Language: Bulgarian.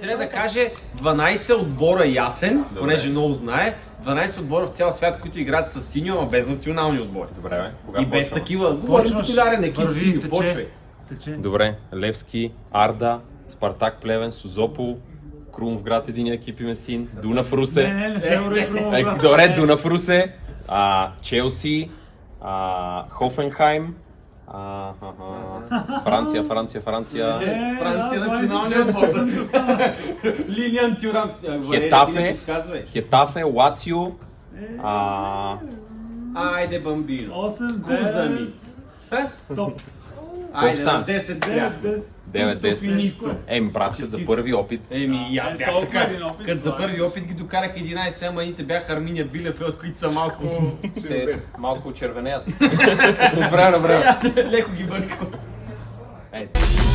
Трябва да каже 12 отбора ясен, понеже много знае. 12 отбора в цял свят, които играят с синьо, ама без национални отбори. Добре, бе. Кога И без почваме? такива. Говорим Почваш. титулярен екип Върви, синьо. тече. Почвай. Тече. Добре, Левски, Арда, Спартак Плевен, Созопол, Крумовград един екип име син, Дунав Русе. Не, не, не се върви Е, Крумовград. добре, Дунав Русе, а, Челси, а, Хофенхайм, а, аха, Франция, Франция, Франция, Е, Франция да, националния 25 отбор. секунди остана. Лилиан Тюрам. Хетафе. Хетафе, Лацио, Е, а, Айде, бамбино. 8, Скузами. 9, стоп. Айде, стана? на 10 9, сега. 10. 9-10. Финито. Еми, братче, за първи опит. Еми, и аз Е, бях така. Като за е. първи опит ги докарах 11, ама едните бяха Арминия Билефелд, които са малко... Те малко червенеят. От време на време. Леко ги бъркам. Е,